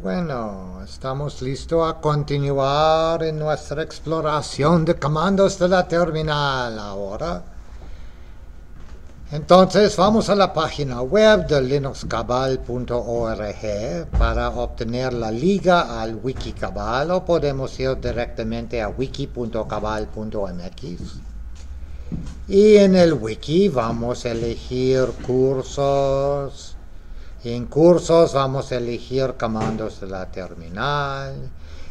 Bueno, estamos listos a continuar en nuestra exploración de comandos de la terminal ahora. Entonces vamos a la página web de linuxcabal.org para obtener la liga al wikicabal o podemos ir directamente a wiki.cabal.mx. Y en el wiki vamos a elegir cursos. En cursos vamos a elegir comandos de la terminal.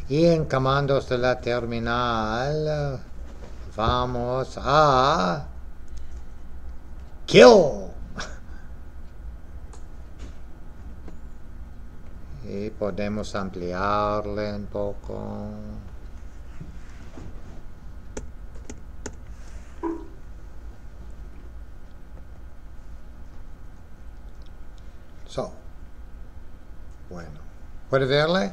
Y en comandos de la terminal vamos a kill. Y podemos ampliarle un poco. So. Bueno. ¿Puede verle?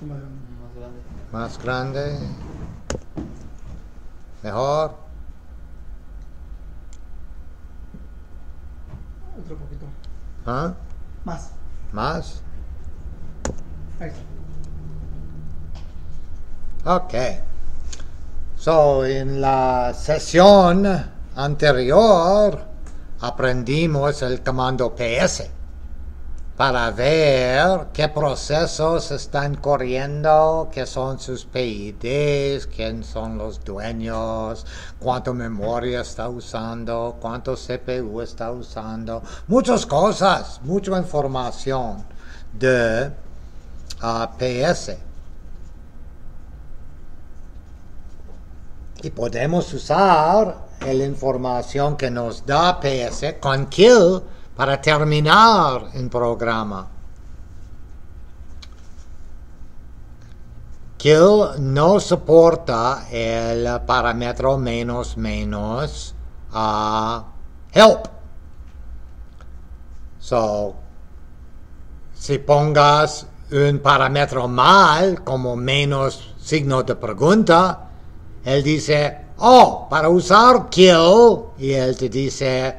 Más grande. Más grande. Mejor. Otro poquito. ¿Ah? Más. Más. Ahí está. Ok. So, en la sesión anterior aprendimos el comando PS para ver qué procesos están corriendo, qué son sus PIDs, quién son los dueños, cuánto memoria está usando, cuánto CPU está usando, muchas cosas, mucha información de ah, PS. Y podemos usar la información que nos da PS con kill para terminar el programa. Kill no soporta el parámetro menos menos a help. So, si pongas un parámetro mal como menos signo de pregunta, él dice, oh, para usar kill, y él te dice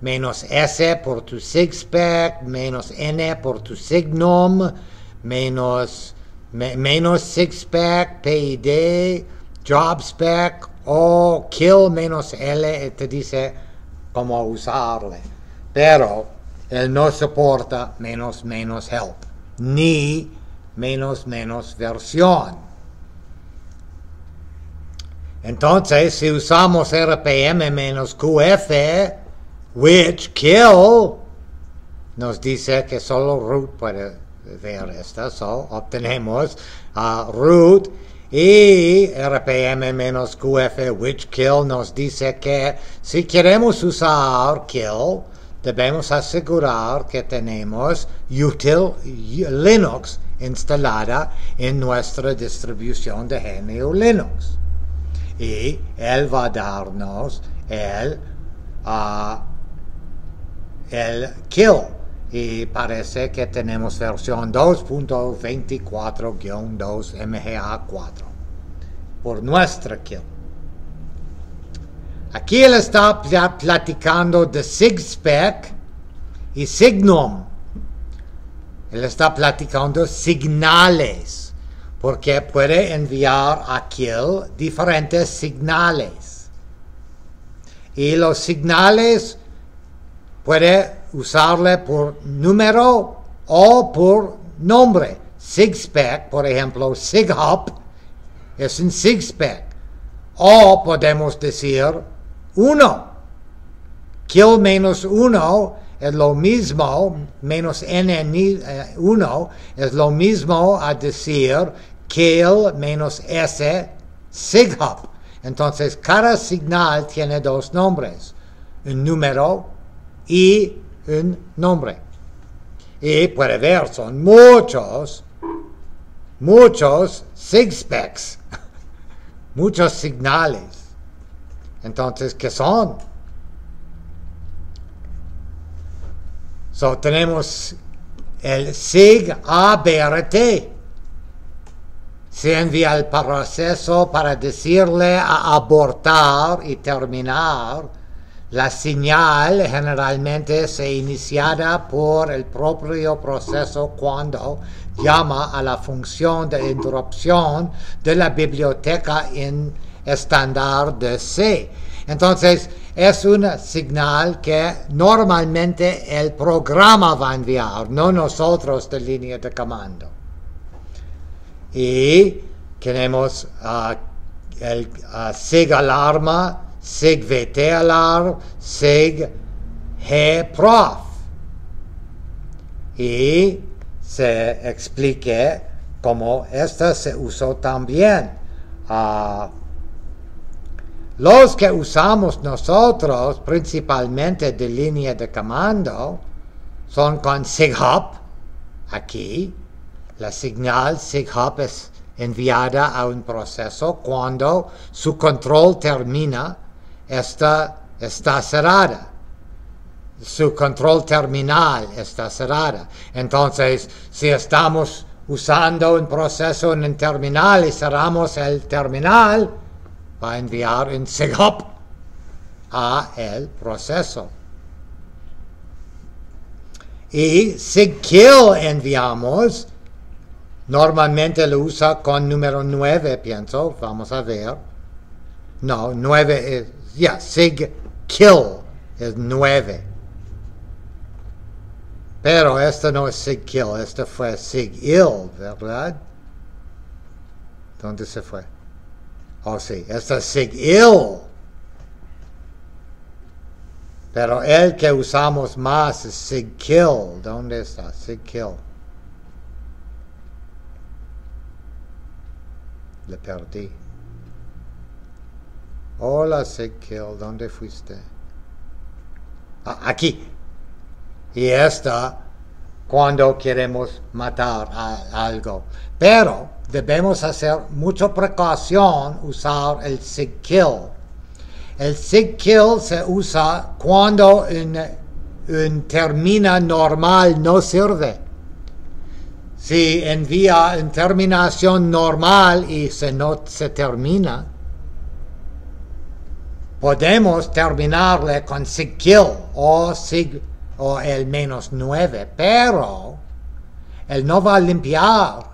menos S por tu sigspec, menos N por tu signum, menos, me- menos sigspec, PID, jobspec, o kill menos L, y te dice cómo usarle. Pero él no soporta menos menos help, ni menos menos versión. Entonces, si usamos RPM menos QF, which kill, nos dice que solo root puede ver esto, so obtenemos uh, root y RPM menos QF, which kill, nos dice que si queremos usar kill, debemos asegurar que tenemos util Linux instalada en nuestra distribución de GNU Linux y él va a darnos el, ah, el kill. Y parece que tenemos versión 2.24-2 MGA4 por nuestra kill. Aquí él está pla- platicando de SIGSPEC y Signum. Él está platicando signales, porque puede enviar a Kill diferentes signales. Y los signales puede usarle por número o por nombre. SIGSPEC, por ejemplo, SIGHOP es un SIGSPEC. O podemos decir 1. Kill menos 1 es lo mismo, menos n 1 es lo mismo a decir kill menos s SIGHOP. Entonces cada signal tiene dos nombres, un número y un nombre. Y puede ver, son muchos, muchos SIGSPECs, muchos signales. Entonces, ¿qué son? So, tenemos el SIG ABRT. Se envía el proceso para decirle a abortar y terminar La señal generalmente se iniciada por el propio proceso cuando llama a la función de interrupción de la biblioteca en estándar de C. Entonces, es una señal que normalmente el programa va a enviar, no nosotros de línea de comando. Y tenemos uh, el uh, SIG alarma, SIG VT alarm, SIG G prof. Y se explique cómo esta se usó también. Uh, los que usamos nosotros, principalmente de línea de comando, son con SIGHOP, aquí. La señal SIGHOP es enviada a un proceso cuando su control termina, esta está cerrada. Su control terminal está cerrada. Entonces, si estamos usando un proceso en el terminal y cerramos el terminal, va a enviar un SIGHOP a el proceso. Y SIGKILL enviamos, normalmente lo usa con número 9, pienso, vamos a ver. No, 9 es, ya, yeah, SIGKILL es 9. Pero esto no es SIGKILL, esto fue SIGILL, ¿verdad? ¿Dónde se fue? Oh, sí, esto es SIG-IL. Pero el que usamos más es SIG-KILL. ¿Dónde está? SIG-KILL. Le perdí. Hola, SIG-KILL. ¿Dónde fuiste? Ah, aquí. Y esta cuando queremos matar a algo. Pero debemos hacer mucha precaución usar el sig kill. El sig kill se usa cuando un, termina normal no sirve. Si envía en terminación normal y se no se termina, podemos terminarle con sig kill o sig o el menos 9, pero él no va a limpiar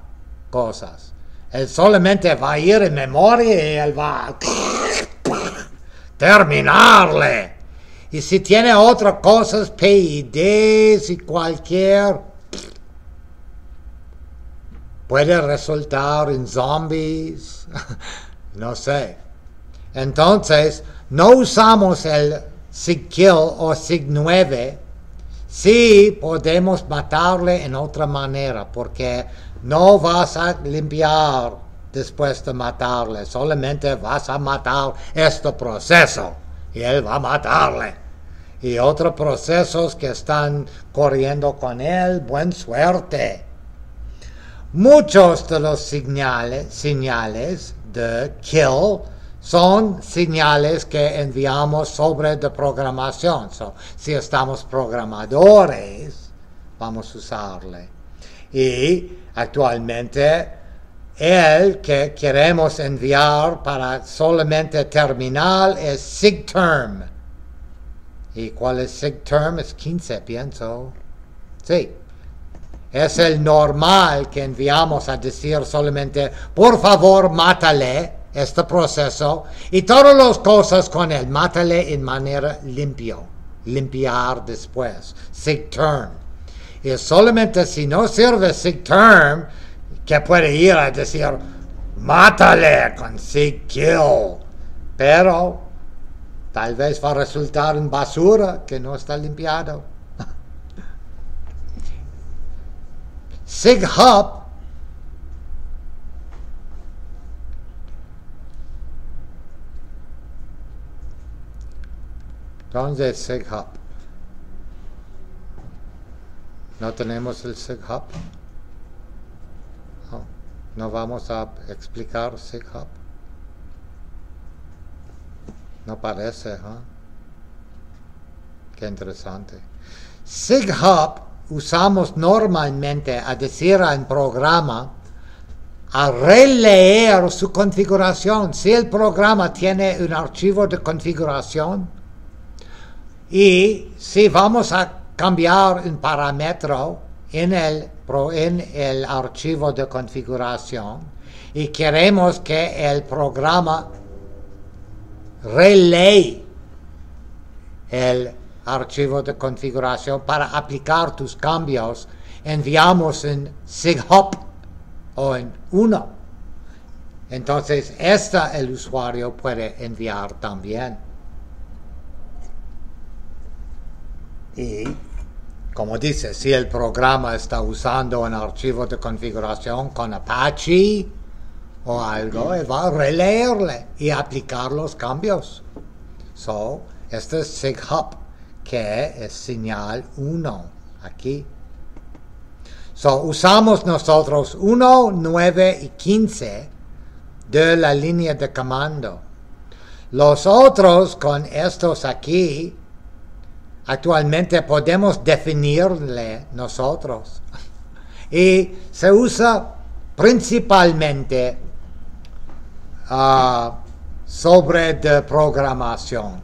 cosas. Él solamente va a ir en memoria y él va a terminarle. Y si tiene otras cosas, PIDs y cualquier, puede resultar en zombies, no sé. Entonces, no usamos el SIG kill o SIG 9 si podemos matarle en otra manera, porque no vas a limpiar después de matarle, solamente vas a matar este proceso y él va a matarle. Y otros procesos que están corriendo con él, buen suerte. Muchos de los señales, señales de kill son señales que enviamos sobre de programación. si estamos programadores, vamos a usarle. Y actualmente el que queremos enviar para solamente terminal es SIGTERM. ¿Y cuál es SIGTERM? Es 15, pienso. Sí. Es el normal que enviamos a decir solamente, por favor, mátale este proceso y todas las cosas con él, mátale en manera limpio, limpiar después, sick term. Y solamente si no sirve sick term, que puede ir a decir, mátale con sick kill. Pero tal vez va a resultar en basura que no está limpiado. Sig Hop ¿No tenemos el SIGHOP? No, vamos a explicar SIGHOP. No parece, ¿eh? Qué interesante. SIGHOP usamos normalmente a decir en programa a releer su configuración. Si el programa tiene un archivo de configuración, Y si vamos a cambiar un parámetro en el, en el archivo de configuración y queremos que el programa relay el archivo de configuración para aplicar tus cambios, enviamos en SIGHOP o en 1. Entonces, esta el usuario puede enviar también. Y, como dice, si el programa está usando un archivo de configuración con Apache o algo, él va a releerle y aplicar los cambios. So, este es SIGHOP, que es señal 1 aquí. So, usamos nosotros 1, 9 y 15 de la línea de comando. Los otros con estos aquí, actualmente podemos definirle nosotros. Y se usa principalmente ah, sobre de programación.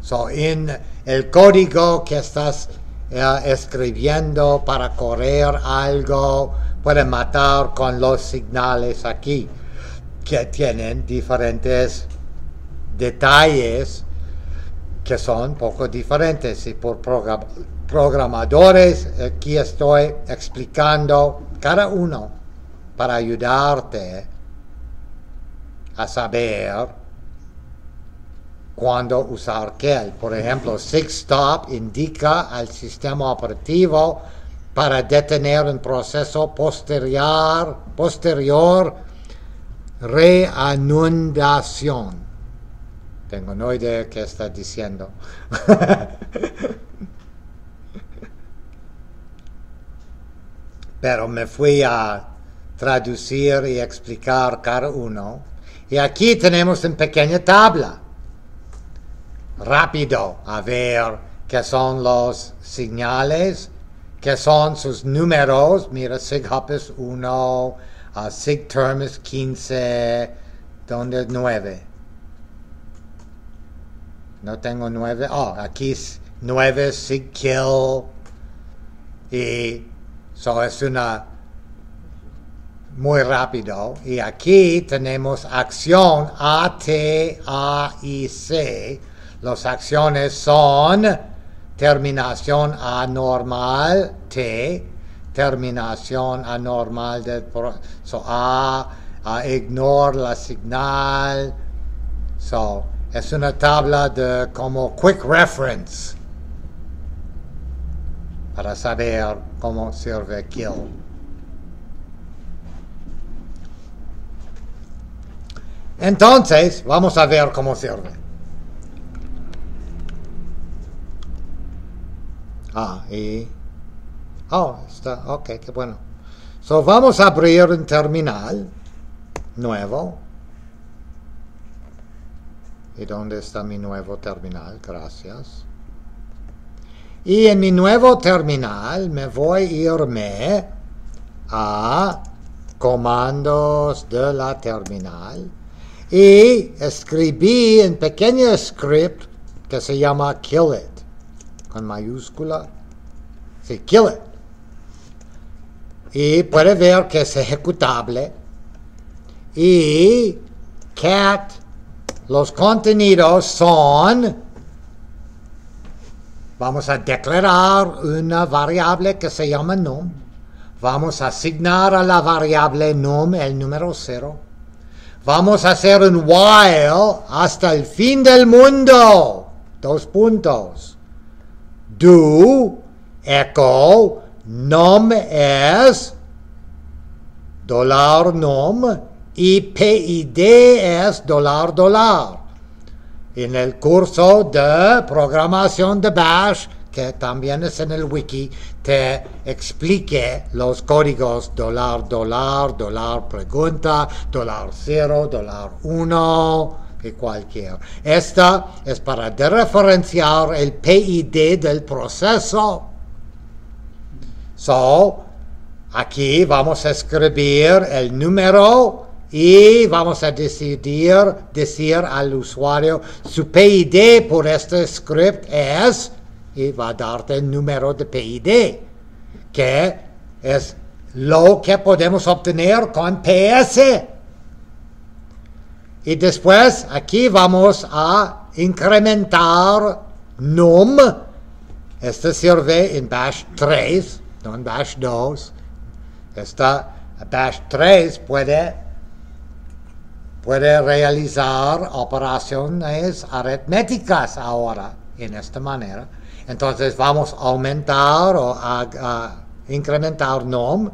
So, en el código que estás eh, escribiendo para correr algo, puede matar con los señales aquí, que tienen diferentes detalles que son poco diferentes. Y por program- programadores, aquí estoy explicando cada uno para ayudarte a saber cuándo usar qué. Por ejemplo, SIGSTOP indica al sistema operativo para detener un proceso posterior, posterior reanudación. Tengo no idea qué está diciendo. Pero me fui a traducir y explicar cada uno. Y aquí tenemos una pequeña tabla. Rápido, a ver qué son los señales, qué son sus números. Mira, SIGHOP es 1, uh, SIGTERM es 15, ¿dónde es 9? No tengo 9. Oh, aquí es 9, SIGKILL. Y so es una muy rápido. Y aquí tenemos acción A, T, A y C. Las acciones son terminación anormal T, terminación anormal pro- so A, a ignore la señal. So, es una tabla de como quick reference para saber cómo sirve kill. Entonces, vamos a ver cómo sirve. Ah, y... Oh, está, ok, qué bueno. So, vamos a abrir un terminal nuevo. ¿Y dónde está mi nuevo terminal? Gracias. Y en mi nuevo terminal me voy a irme a comandos de la terminal y escribí un pequeño script que se llama kill it con mayúscula. Sí, kill it. Y puede ver que es ejecutable. Y cat, los contenidos son, vamos a declarar una variable que se llama num. Vamos a asignar a la variable num el número 0. Vamos a hacer un while hasta el fin del mundo. Dos puntos. Do, echo, num es dólar num y PID es dólar dólar. En el curso de programación de Bash, que también es en el wiki, te explique los códigos dólar dólar, dólar pregunta, dólar cero, dólar uno y cualquier. Esta es para referenciar el PID del proceso. So, aquí vamos a escribir el número y vamos a decidir decir al usuario su PID por este script es y va a darte el número de PID que es lo que podemos obtener con PS. Y después aquí vamos a incrementar num. Este sirve en bash 3, no en bash 2. Esta bash 3 puede, puede realizar operaciones aritméticas ahora en esta manera. Entonces vamos a aumentar o a, incrementar num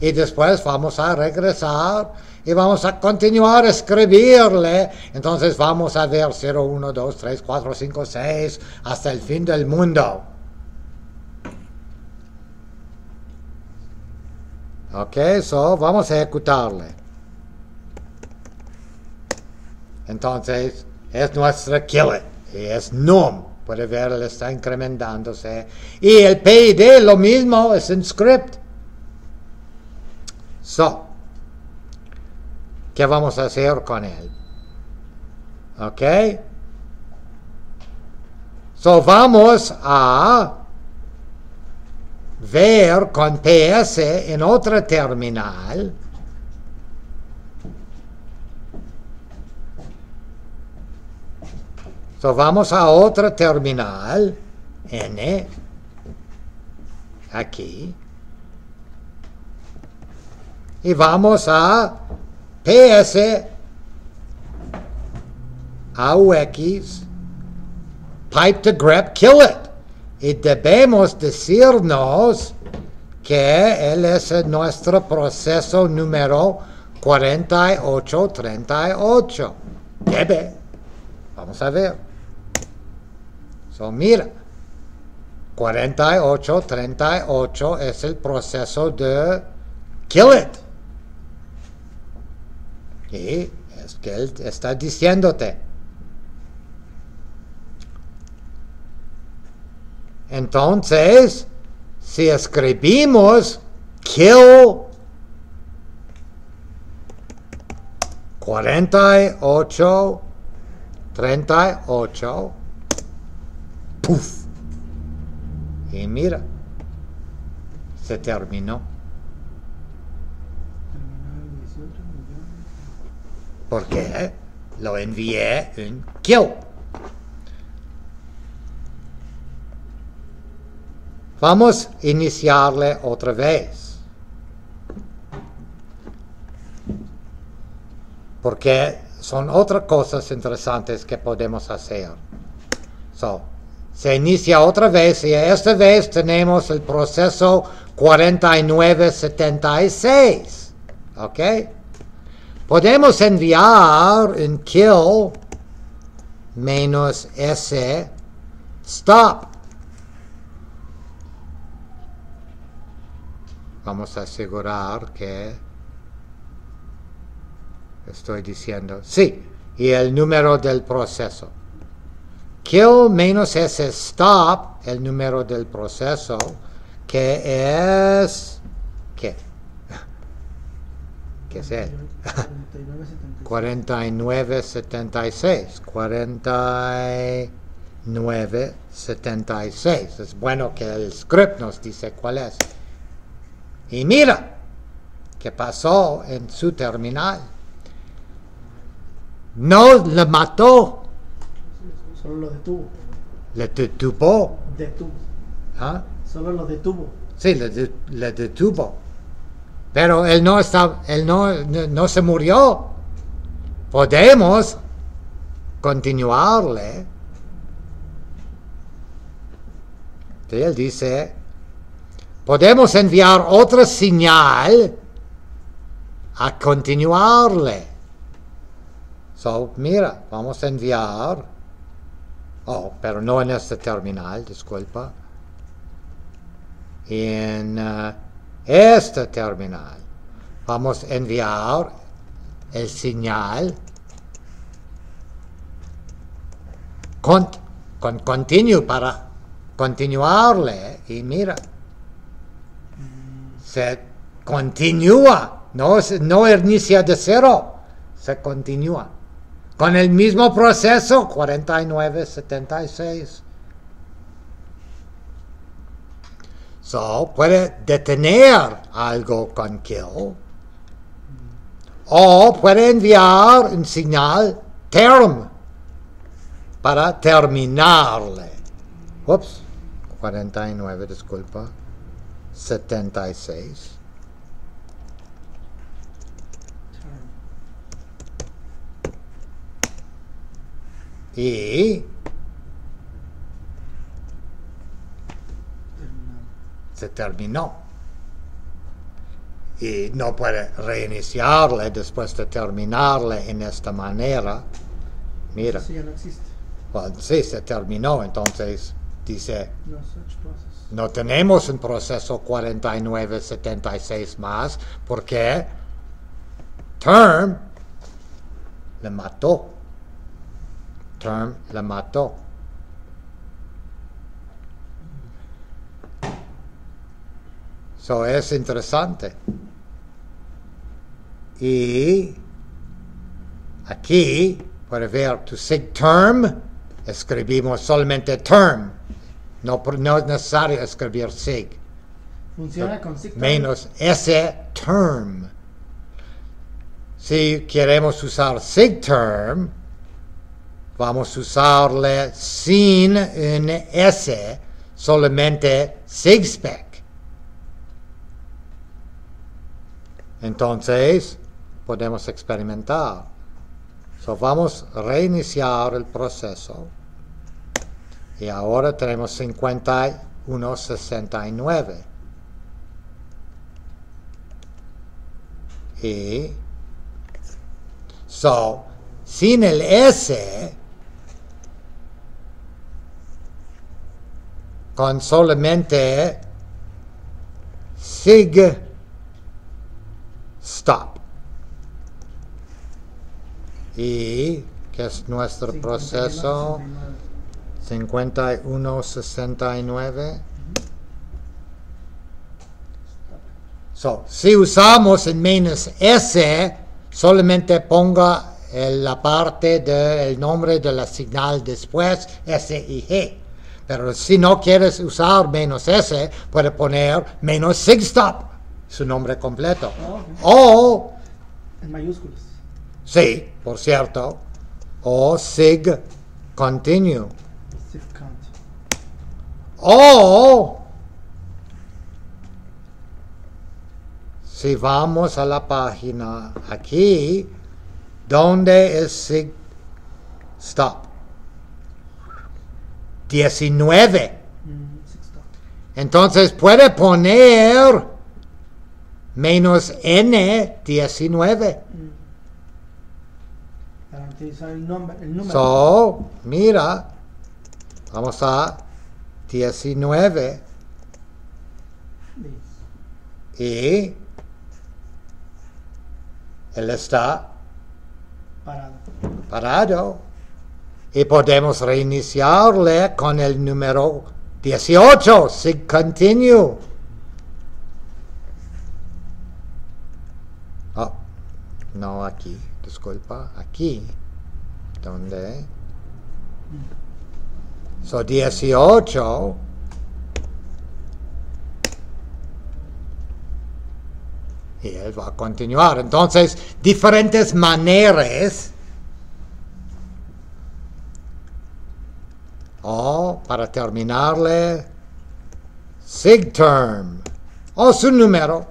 y después vamos a regresar y vamos a continuar a escribirle. Entonces vamos a ver 0, 1, 2, 3, 4, 5, 6 hasta el fin del mundo. Ok, so vamos a ejecutarle. Entonces es nuestra kill y es num. Puede ver, él está incrementándose. Y el PID lo mismo, es un script. So, ¿qué vamos a hacer con él? ¿Ok? So, vamos a ver con PS en otra terminal. So, vamos a otra terminal, N, aquí, y vamos a PS, AUX, pipe to grep, kill it. Y debemos decirnos que él es nuestro proceso número 4838. Debe. Vamos a ver. So, mira. 4838 es el proceso de kill it. Y es que él está diciéndote. Entonces, si escribimos kill 48, 38, Y mira, se terminó. Terminal 18 millones. Porque lo envié en kill. Vamos a iniciarle otra vez. Porque son otras cosas interesantes que podemos hacer. So, se inicia otra vez y esta vez tenemos el proceso 4976. ¿Ok? Podemos enviar un kill menos S stop. Vamos a asegurar que estoy diciendo sí y el número del proceso. Kill menos S stop, el número del proceso, que es ¿qué? ¿Qué es él? 4976. 4976. 4976. Es bueno que el script nos dice cuál es. Y mira qué pasó en su terminal. No le mató, Solo lo detuvo. le detuvo. Detuvo. ¿ah? Solo lo detuvo. Sí, le, de- le detuvo. Pero él no está, él no, no, no se murió. Podemos continuarle. Sí, él dice, podemos enviar otra señal a continuarle. So, mira, vamos a enviar. Oh, pero no en este terminal, disculpa en eh, este terminal. Vamos a enviar el señal con, con continue para continuarle y mira, se continúa, no, no inicia de cero, se continúa. Con el mismo proceso, 49-76. So, puede detener algo con kill. O puede enviar un señal term para terminarle. Ups, 49, disculpa. 76. Y se terminó. Y no puede reiniciarle después de terminarle en esta manera. Mira, Eso ya no existe. sí, se terminó, entonces dice, No no tenemos un proceso 4976 más porque term le mató. Term le mató. So es interesante. Y aquí, puede ver, to sig term, escribimos solamente term. No, no es necesario escribir sig. Funciona con sig term. Menos ese term. Si queremos usar sig term, vamos a usarle sin un S, solamente sigspec. Entonces, podemos experimentar. So, vamos a reiniciar el proceso. Y ahora tenemos 5169. Y so, sin el S, con solamente sig stop. Y que es nuestro 51, proceso 69. 5169. So, si usamos el menos S, solamente ponga el- la parte del nombre de la señal después, S y G. Pero si no quieres usar menos S, puede poner menos SIGSTOP, su nombre completo. Oh. O, En mayúsculas. sí, por cierto, o SIG continue. Sig count. O si vamos a la página aquí, ¿dónde es sig stop? 19. Mm. Entonces puede poner menos n 19. Mm. Para utilizar el, nombre, el número. So, mira, vamos a 19 Sí. y él está Parado. parado y podemos reiniciarle con el número 18, sig continue. Oh, no aquí, disculpa, aquí, donde. So 18. Y él va a continuar. Entonces, diferentes maneras. O para terminarle, sig term. O su número.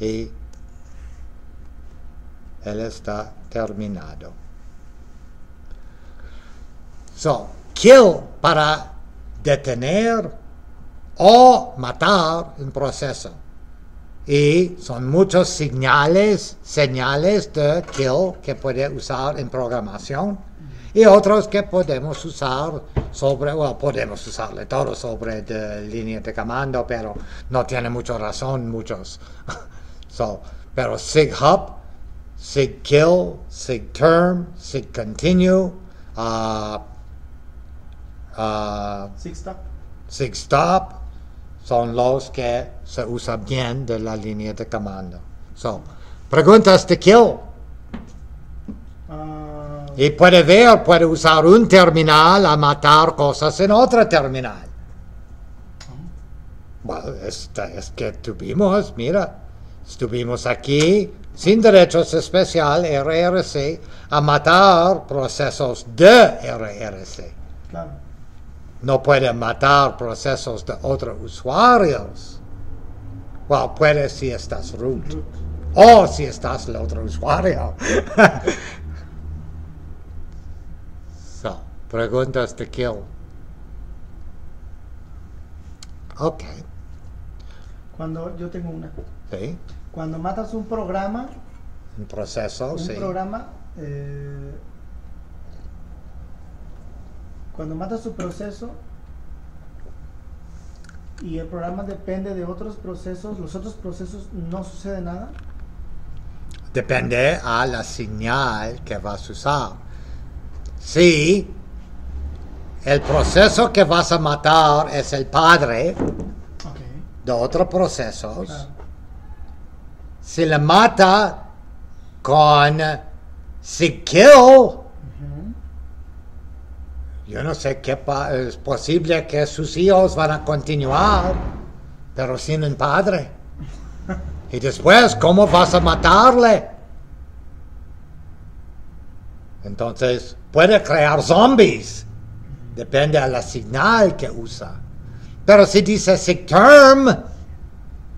Y él está terminado. So, kill para detener o matar un proceso. Y son muchos señales, señales de kill que puede usar en programación y otros que podemos usar sobre, o podemos usarle todo sobre de línea de comando, pero no tiene mucha razón muchos. so, pero sig hop, sig kill, sig term, sig continue, uh, uh, Sig stop. sig stop son los que se usan bien de la línea de comando. So, preguntas de kill. Ah, Y puede ver, puede usar un terminal a matar cosas en otra terminal. Bueno, esta es que tuvimos, mira, estuvimos aquí sin derechos especial RRC a matar procesos de RRC. claro. No puede matar procesos de otros usuarios. Bueno, puede si estás root. Root. O si estás el otro usuario. so, preguntas de kill. Ok, Cuando yo tengo una. sí. Cuando matas un programa, Un proceso, un sí. programa, eh, cuando matas tu proceso y el programa depende de otros procesos, los otros procesos no sucede nada. Depende a la señal que vas a usar. Si el proceso que vas a matar es el padre Ok. de otros procesos, Claro. si le mata con si kill, Ujú. yo no sé qué es posible que sus hijos van a continuar, pero sin un padre. Y después, ¿cómo vas a matarle? Entonces, puede crear zombies. Depende de la señal que usa. Pero si dice sick term,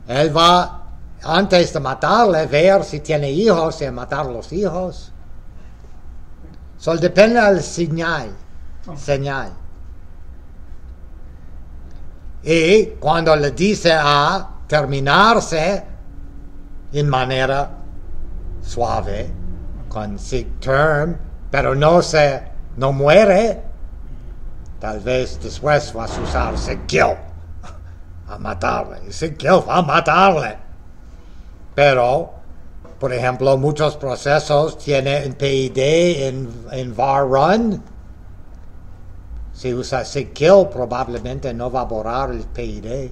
él va, antes de matarle, ver si tiene hijos y matar los hijos. Solo depende de la señal. Ok. Señal. Y cuando le dice a terminarse en manera suave, con sick term, pero no se, no muere, tal vez después vas a usar kill a matarle. Kill va a matarle. Pero, por ejemplo, muchos procesos tienen PID en, en var run. Si usa kill, probablemente no va a borrar el PID.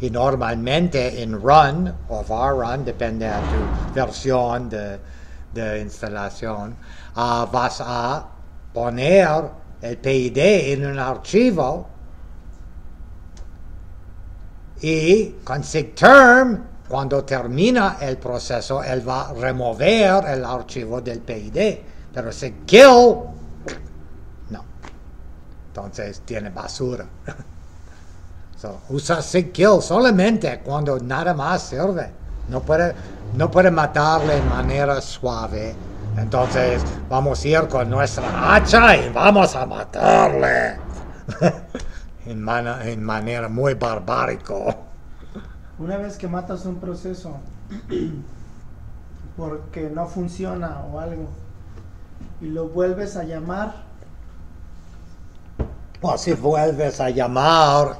Y normalmente en run o var run, depende de tu versión de, de instalación, ah, vas a poner el PID en un archivo y con SIGTERM, cuando termina el proceso, él va a remover el archivo del PID. Pero SIGKILL, no. Entonces tiene basura. So, usa SIGKILL solamente cuando nada más sirve. No puede, no puede matarle de manera suave. Entonces vamos a ir con nuestra hacha y vamos a matarle. en, mana- en manera muy barbárico. Una vez que matas un proceso porque no funciona o algo y lo vuelves a llamar, O si vuelves a llamar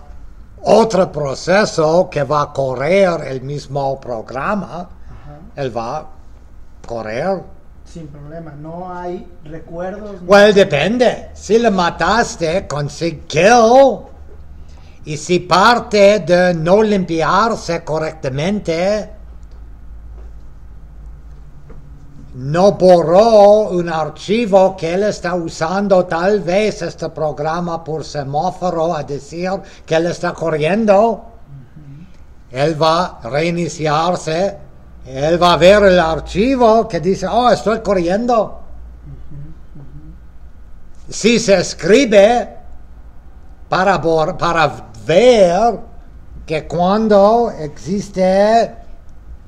otro proceso que va a correr el mismo programa, ajá, él va a correr. Sin problema, no hay recuerdos. no- Well, depende. Si le mataste con kill y si parte de no limpiarse correctamente no borró un archivo que él está usando tal vez este programa por semáforo a decir que él está corriendo, él va a reiniciarse, él va a ver el archivo que dice, oh, estoy corriendo. Si se escribe para, para ver que cuando existe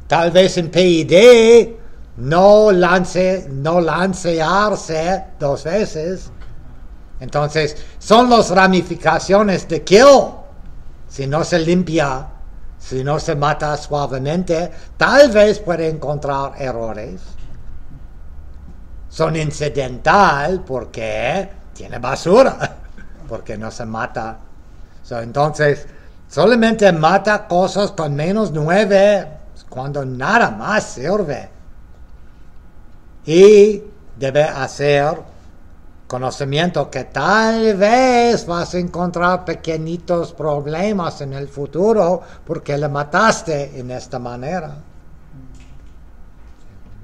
tal vez un PID, no lance, no lancearse dos veces. Entonces, son las ramificaciones de kill. Si no se limpia, si no se mata suavemente, tal vez puede encontrar errores. Son incidental porque tiene basura, porque no se mata. So, entonces, solamente mata cosas con menos nueve cuando nada más sirve. Y debe hacer conocimiento que tal vez vas a encontrar pequeñitos problemas en el futuro porque le mataste en esta manera.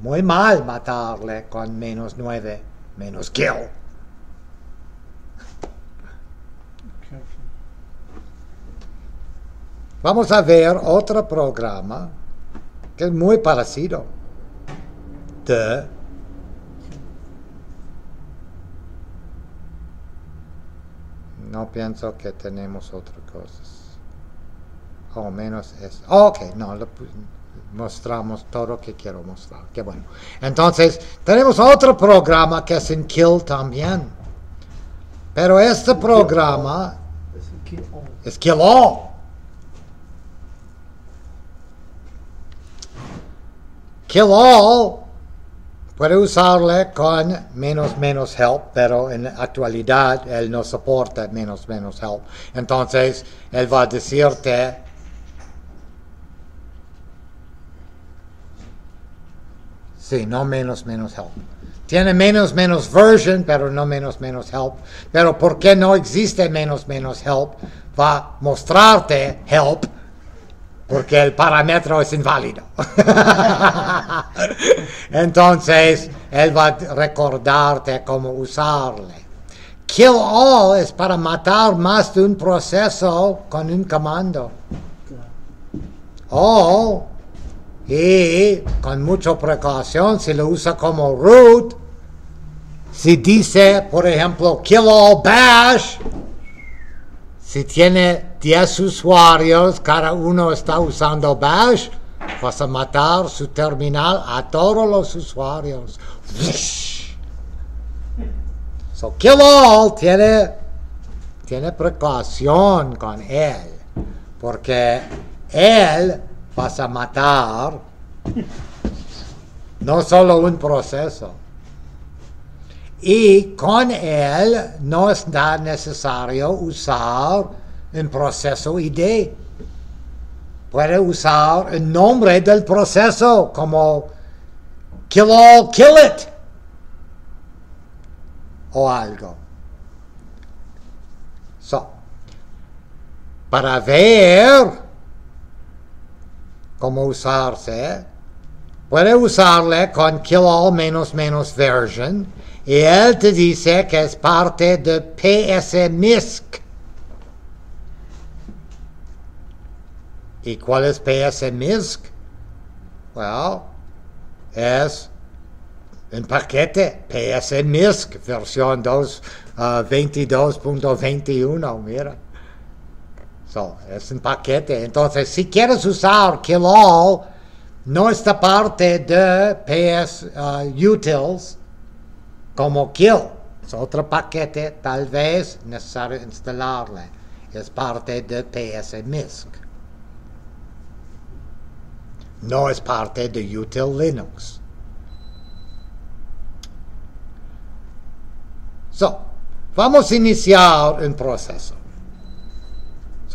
muy mal matarle con menos 9 menos kill. Vamos a ver otro programa que es muy parecido. De no pienso que tenemos otras cosas. O menos es. ok, no, lo, mostramos todo lo que quiero mostrar. Qué bueno. Entonces, tenemos otro programa que es en Kill también. Pero este programa es Kill All. Kill All puede usarle con menos menos help, pero en actualidad él no soporta menos menos help. Entonces, él va a decirte Sí, no menos menos help. Tiene menos menos version, pero no menos menos help. Pero ¿por qué no existe menos menos help? Va a mostrarte help porque el parámetro es inválido. Entonces, él va a recordarte cómo usarle. Kill all es para matar más de un proceso con un comando. All y con mucha precaución si lo usa como root, si dice, por ejemplo, kill all bash, si tiene 10 usuarios, cada uno está usando bash, vas a matar su terminal a todos los usuarios. So, kill all tiene, tiene precaución con él, porque él vas a matar no solo un proceso. Y con él no es necesario usar un proceso ID. Puede usar el nombre del proceso como kill all, kill it. O algo. So, para ver cómo usarse, puede usarle con kill all menos menos version y él te dice que es parte de PSMISC. ¿Y cuál es PSMISC? Well, es un paquete PSMISC versión 22.21, uh, mira es un paquete. Entonces, si quieres usar kill all, no está parte de PS uh, utils como kill. Es otro paquete, tal vez necesario instalarle. Es parte de PSMISC. No es parte de util Linux. So, vamos a iniciar un proceso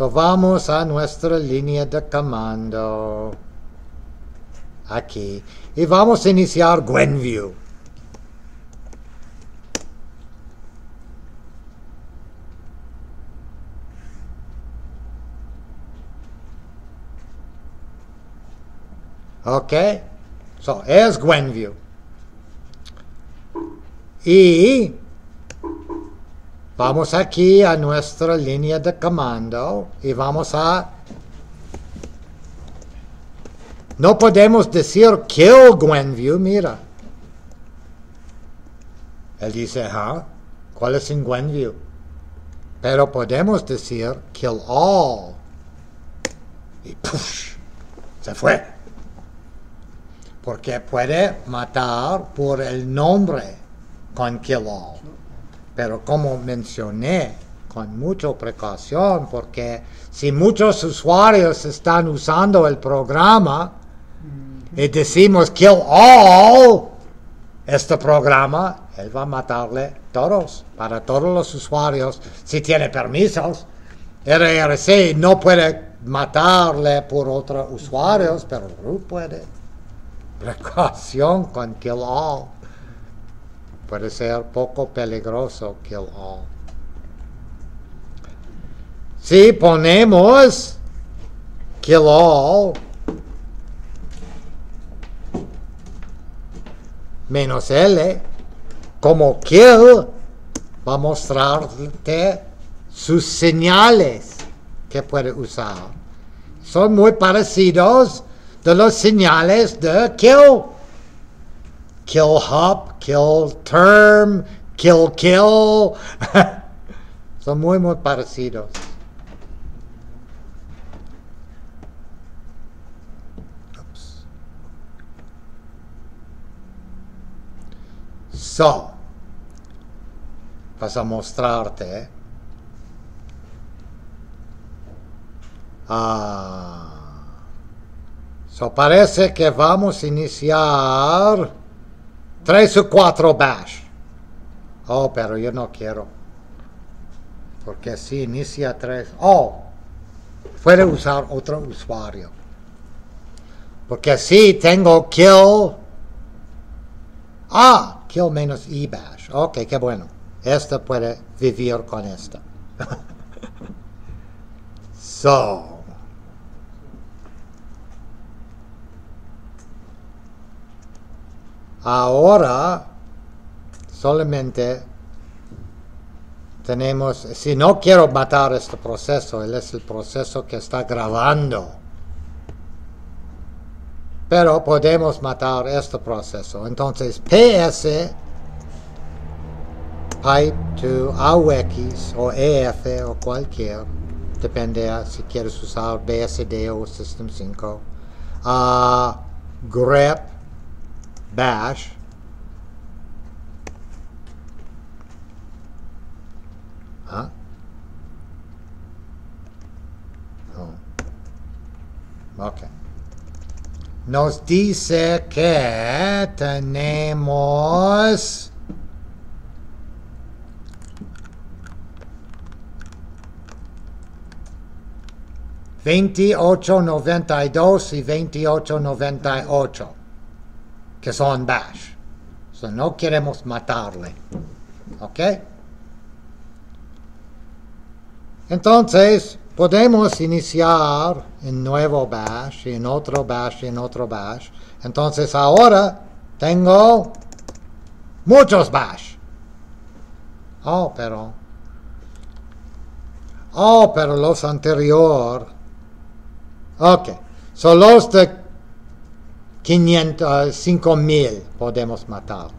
vamos a nuestra línea de comando. Aquí. Y vamos a iniciar Gwenview. Ok. So, es Gwenview. Y Vamos aquí a nuestra línea de comando y vamos a... No podemos decir kill Gwenview, mira. Él dice, ¿ah? ¿Cuál es en Gwenview? Pero podemos decir kill all. Y push, se fue. Porque puede matar por el nombre con kill all. Pero como mencioné, con mucha precaución, porque si muchos usuarios están usando el programa y decimos kill all este programa, él va a matarle todos, para todos los usuarios, si tiene permisos. RRC no puede matarle por otros usuarios, pero root puede. Precaución con kill all puede ser poco peligroso kill all. Si ponemos kill all menos L, como kill, va a mostrarte sus señales que puede usar. Son muy parecidos de los señales de kill. Kill hop, kill term, kill kill. Son muy, muy parecidos. Oops. So, vas a mostrarte. Ah, so parece que vamos a iniciar tres o cuatro bash. Oh, pero yo no quiero. Porque si inicia tres. Oh, puede usar otro usuario. Porque si tengo kill. Ah, kill menos e bash. Ok, qué bueno. Esta puede vivir con esta. so. Ahora solamente tenemos, si no quiero matar este proceso, él es el proceso que está grabando. Pero podemos matar este proceso. Entonces, PS pipe to AUX o EF o cualquier, depende si quieres usar BSD o System 5, uh, grep bash. Nos dice que tenemos veintiocho noventa y dos y veintiocho noventa y ocho que son bash. So, no queremos matarle. ¿Ok? Entonces, podemos iniciar en nuevo bash, en otro bash, en otro bash. Entonces, ahora tengo muchos bash. Oh, pero... Oh, pero los anterior. Ok. Son los de 500, 5000 podemos matar.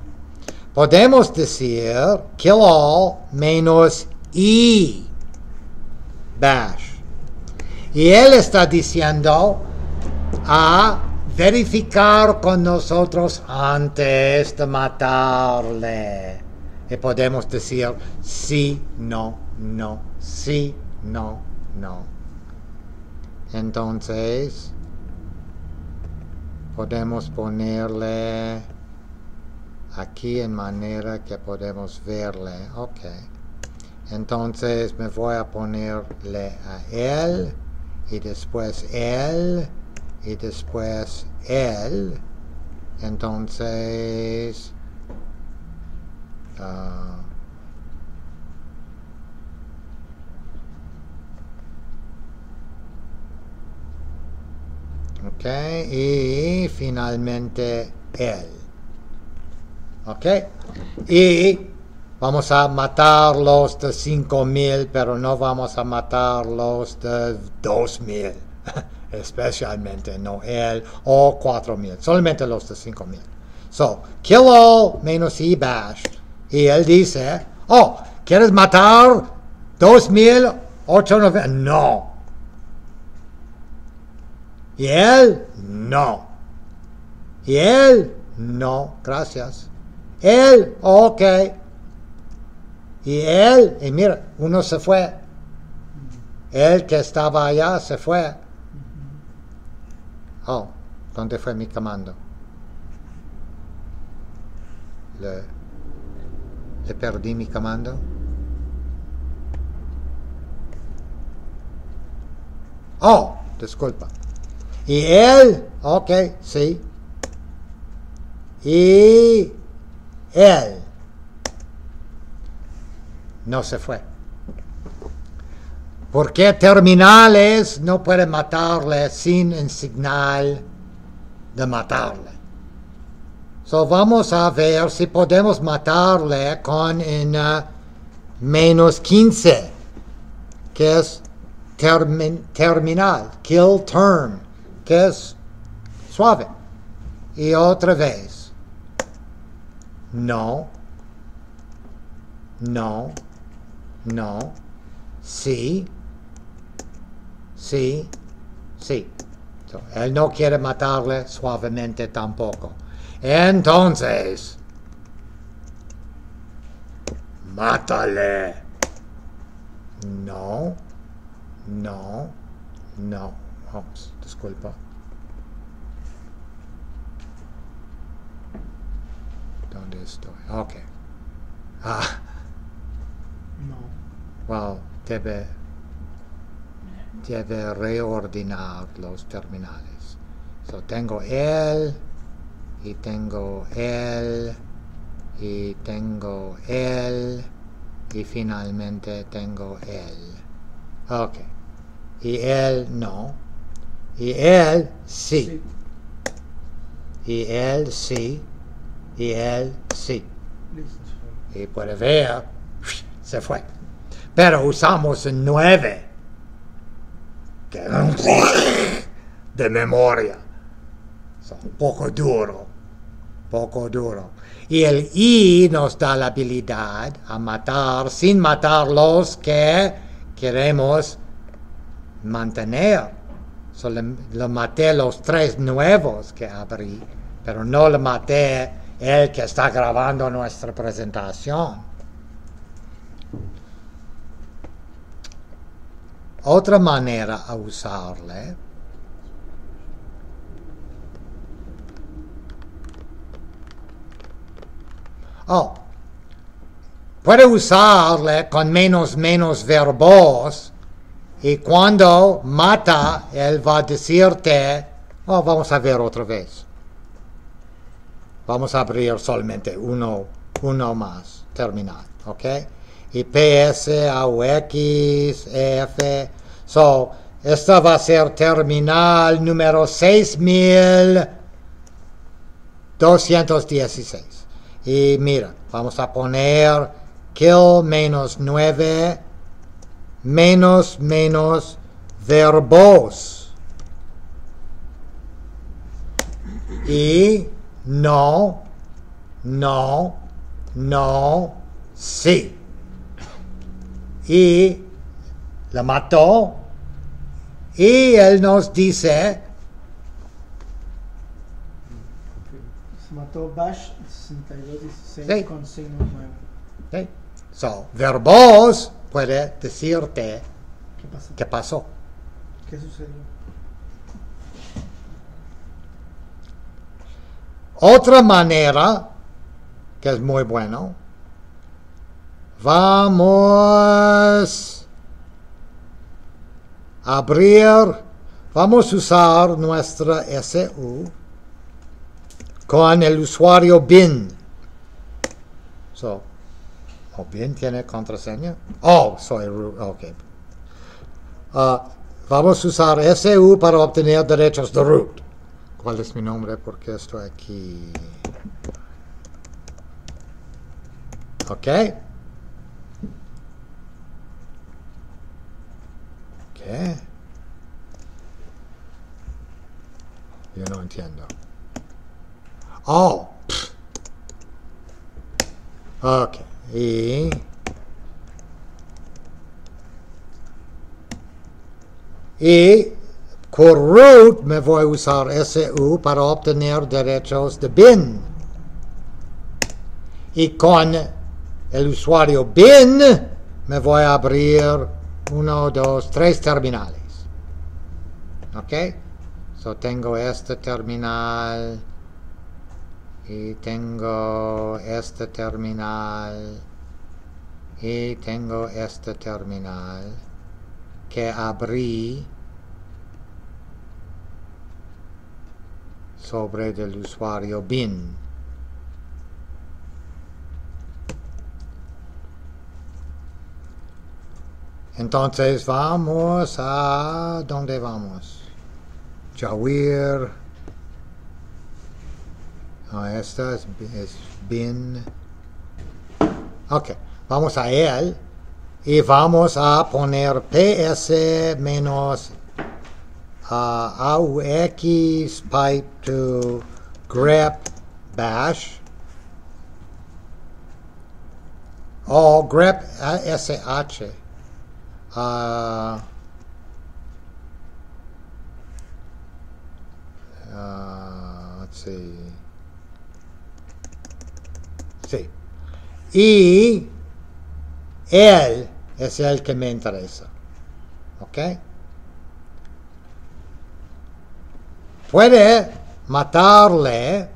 Podemos decir kill all menos e bash. Y él está diciendo a verificar con nosotros antes de matarle. Y podemos decir sí, no, no, sí, no, no. Entonces, podemos ponerle aquí en manera que podemos verle. Ok. Entonces me voy a ponerle a él y después él y después él. Entonces... Uh, ok, y finalmente él. Ok, y vamos a matar los de 5000, pero no vamos a matar los de 2000, especialmente no él, o 4000, solamente los de 5000. So, kill all menos e bash. Y él dice, oh, ¿quieres matar 2890? No. Y él, no. Y él, no, gracias. Él, ok. Y él, y mira, uno se fue. Él que estaba allá se fue. Oh, ¿dónde fue mi comando? Le, le perdí mi comando. Oh, disculpa. Y él, ok, sí. Y él no se fue. Porque terminales no pueden matarle sin el señal de matarle. So vamos a ver si podemos matarle con un uh, menos 15, que es termin- terminal, kill term, que es suave. Y otra vez. No. No. No. Sí. Sí. Sí. So, él no quiere matarle suavemente tampoco. Entonces, mátale. No, no, no. Ops, disculpa. ¿Dónde estoy? Ok. Ah, No. well, debe, debe reordenar los terminales. So, tengo él, y tengo él, y tengo él, y finalmente tengo él. Ok. Y él no. Y él sí. Y él sí. Y él sí. Listo. Y puede ver, se fue. Pero usamos un 9. Que de memoria. So, un poco duro. Poco duro. Y el I nos da la habilidad a matar sin matar los que queremos mantener. So, le, le maté los tres nuevos que abrí, pero no le maté el que está grabando nuestra presentación. Otra manera a usarle Oh, puede usarle con menos menos verbos y cuando mata, él va a decirte, oh, vamos a ver otra vez. Vamos a abrir solamente uno, uno más, terminal, ¿ok? Y PS, AUX, EF. So, esta va a ser terminal número 6216. Y mira, vamos a poner kill menos 9 menos menos verbos. Y no, no, no, sí. Y la mató. Y él nos dice, Se mató Bash 6216 Sí. con signo 9. ok, so, verbos puede decirte ¿Qué pasó? qué pasó. ¿Qué sucedió? Otra manera, que es muy bueno, vamos a abrir, vamos a usar nuestra SU con el usuario bin. ¿O bin tiene contraseña? Oh, soy root, ok. Ah, vamos a usar SU para obtener derechos de root. ¿Cuál es mi nombre? Porque estoy aquí. Ok. ¿Qué? Yo no entiendo. Oh. pff. Ok. Y... Y con root me voy a usar SU para obtener derechos de bin. Y con el usuario bin me voy a abrir uno, dos, tres terminales. ¿Ok? So tengo este terminal y tengo este terminal y tengo este terminal que abrí sobre del usuario bin. Entonces vamos a... ¿Dónde vamos? Jawir. Ah, esta es, es bin. Ok, vamos a él y vamos a poner ps menos uh, aux pipe to grep bash. O grep sh uh, uh, let's see sí y él es el que me interesa. ¿Ok? Puede matarle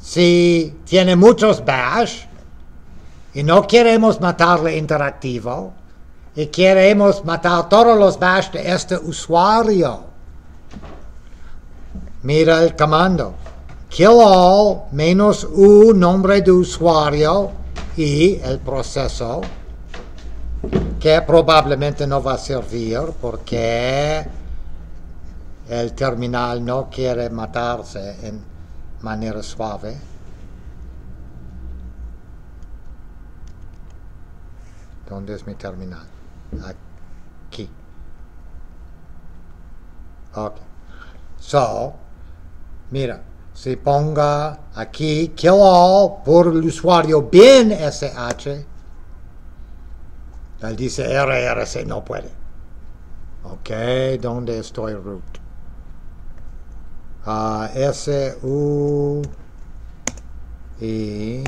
si tiene muchos bash y no queremos matarle interactivo y queremos matar todos los bash de este usuario. Mira el comando. Kill all menos u nombre de usuario y el proceso que probablemente no va a servir porque el terminal no quiere matarse en manera suave. ¿Dónde es mi terminal? Aquí. Ok. So, mira, si ponga aquí kill all por el usuario bien SH, él dice RRC no puede. Ok, ¿dónde estoy root? Uh, S, U, I.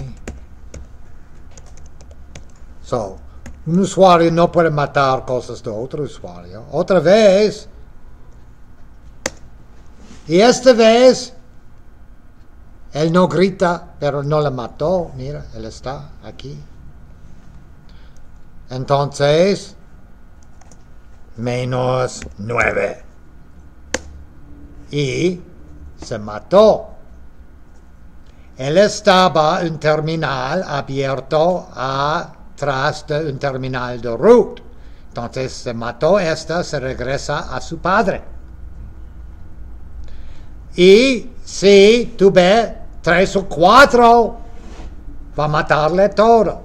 So, un usuario no puede matar cosas de otro usuario. Otra vez. Y esta vez, él no grita, pero no le mató. Mira, él está aquí. Entonces, menos 9. Y se mató. Él estaba un terminal abierto atrás de un terminal de root. Entonces se mató esta, se regresa a su padre. Y si tuve tres o cuatro, va a matarle todo.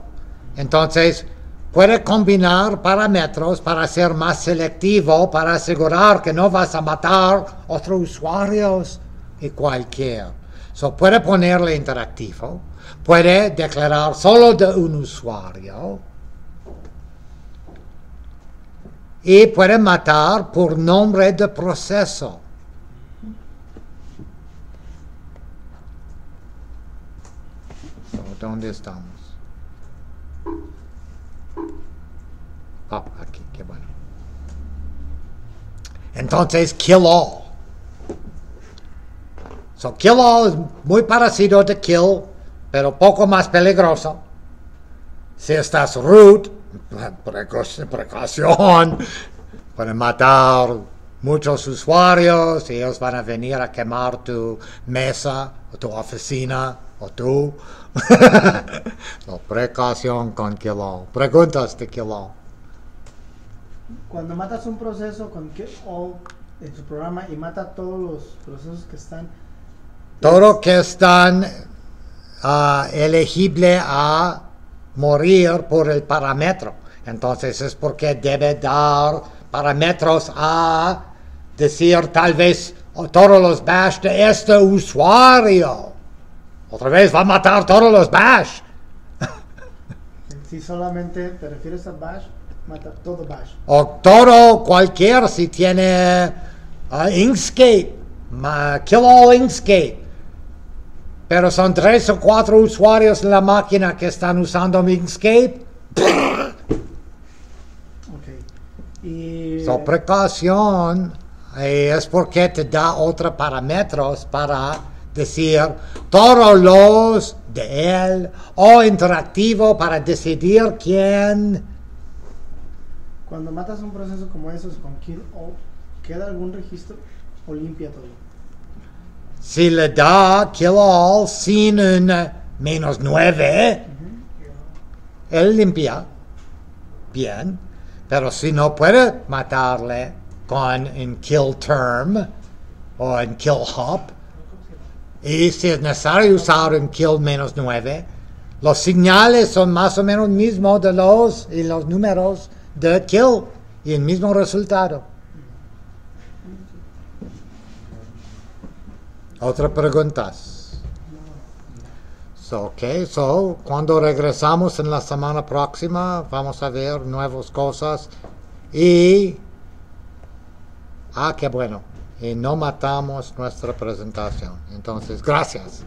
Entonces, puede combinar parámetros para ser más selectivo, para asegurar que no vas a matar otros usuarios y cualquier. So, puede ponerle interactivo, puede declarar solo de un usuario y puede matar por nombre de proceso. So, ¿Dónde estamos? Ah, aquí, qué bueno. Entonces, kill all. So, kill all es muy parecido de kill, pero poco más peligroso. Si estás root, precaución, pueden matar muchos usuarios y ellos van a venir a quemar tu mesa o tu oficina o tú. so, precaución con all. Preguntas de all. Cuando matas un proceso con all en su programa y mata todos los procesos que están todo que están uh, elegible a morir por el parámetro. Entonces es porque debe dar parámetros a decir tal vez todos los bash de este usuario. Otra vez va a matar todos los bash. Si solamente te refieres a bash, mata todo bash. O todo cualquier si tiene uh, Inkscape, ma- kill all Inkscape. Pero son tres o cuatro usuarios en la máquina que están usando Inkscape. Ok. Y So, precaución eh, es porque te da otros parámetros para decir todos los de él o interactivo para decidir quién. cuando matas un proceso como esos con kill all, ¿queda algún registro o limpia todo? Si le da kill all sin un menos 9, él limpia bien, pero si no puede matarle con un kill term o un kill hop, Y si es necesario usar un kill menos 9, los señales son más o menos mismos de los y los números de kill y el mismo resultado. Otra preguntas. So, ok, so cuando regresamos en la semana próxima vamos a ver nuevas cosas y ah qué bueno y no matamos nuestra presentación. Entonces, gracias.